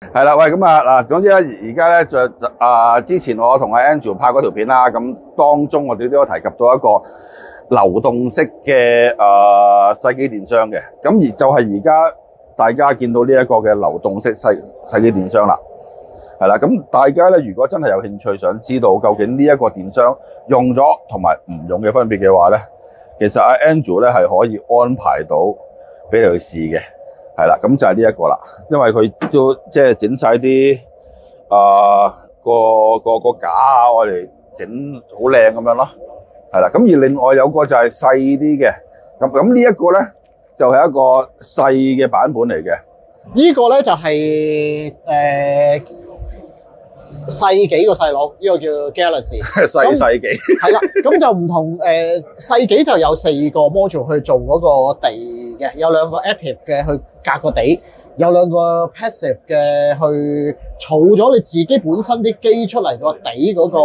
係啦，喂，咁啊嗱，總之咧，而家咧就啊，之前我同阿 Andrew 拍嗰條片啦，咁當中我哋都有提及到一個流動式嘅诶、呃、洗機電箱嘅，咁而就係而家大家見到呢一個嘅流動式洗洗機電箱啦，係啦，咁大家咧如果真係有興趣想知道究竟呢一個電商用咗同埋唔用嘅分別嘅話咧，其實阿 Andrew 咧係可以安排到俾你去試嘅。係啦，咁就係呢一個啦，因為佢都即係整晒啲啊個個個架啊，我哋整好靚咁樣咯，係啦。咁而另外有個就係細啲嘅，咁咁呢一個咧就係、一個細嘅版本嚟嘅，呢個咧就係誒細幾個細佬，呢個叫 Galaxy。細細幾，係啦，咁就唔同誒細幾就有四個 module 去做嗰個地嘅，有兩個 active 嘅去隔個地，有兩個 passive 嘅去儲咗你自己本身啲機出嚟個地嗰個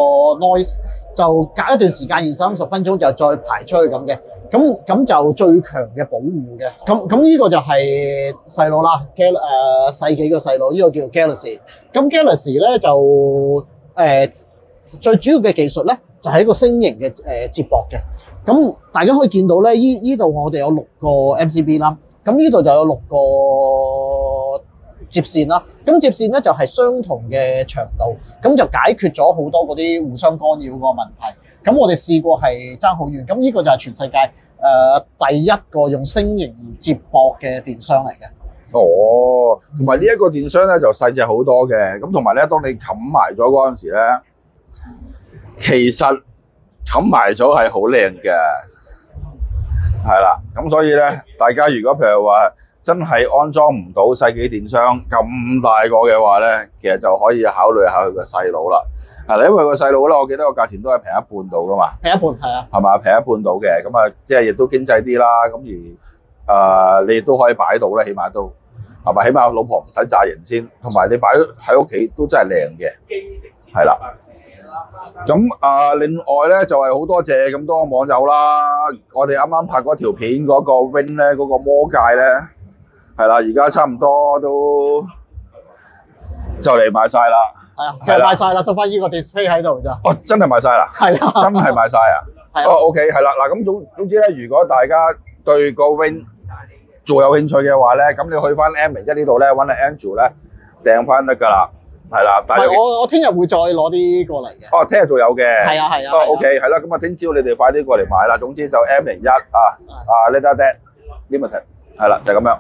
noise，就隔一段時間二三十分鐘就再排出去咁嘅。咁咁就最強嘅保護嘅。咁咁呢個就係細佬啦，Gal 誒細幾個細佬，呢個叫 Galaxy。咁 Galaxy 咧就誒。最主要嘅技術咧，就係、一個星型嘅誒接駁嘅。咁大家可以見到咧，依依度我哋有六個 MCB 啦，咁呢度就有六個接線啦。咁接線咧就係相同嘅長度，咁就解決咗好多嗰啲互相干擾個問題。咁我哋試過係爭好遠，咁呢個就係全世界誒、第一個用星型接駁嘅電箱嚟嘅。哦，同埋呢一個電箱咧就細隻好多嘅，咁同埋咧當你冚埋咗嗰陣時咧，其實冚埋咗係好靚嘅，係啦，咁所以咧，大家如果譬如話真係安裝唔到世紀電商咁大個嘅話咧，其實就可以考慮下佢個細佬啦，係啦，因為個細佬咧，我記得個價錢都係平一半到噶嘛。平一半係啊，係嘛，平一半到嘅，咁啊，即係亦都經濟啲啦。咁而誒、呃你亦都可以擺到咧，起碼都係咪？起碼老婆唔使炸人先，同埋你擺喺屋企都真係靚嘅，係啦。咁啊、呃另外咧就係、好多謝咁多網友啦。我哋啱啱拍嗰條片嗰個 wing 咧，嗰、個魔界咧，係啦，而家差唔多都就嚟賣晒啦。係啊，其實係啦賣晒啦，得翻呢個 display 喺度咋。哦，真係賣晒啦！係啊，真係賣晒啊！係啊哦，OK，係啦，嗱，咁總總之咧，如果大家對個 wing 做有興趣嘅話咧，咁你去翻 M 零一呢度咧，揾阿 Andrew 咧訂翻得㗎啦，係啦，唔但係係我我聽日會再攞啲過嚟嘅。哦，聽日仲有嘅，係啊係啊。，OK，係啦，咁啊，聽朝你哋快啲過嚟買啦，總之就 M 零一啊啊 l e t t e r Limited 係啦，就咁樣。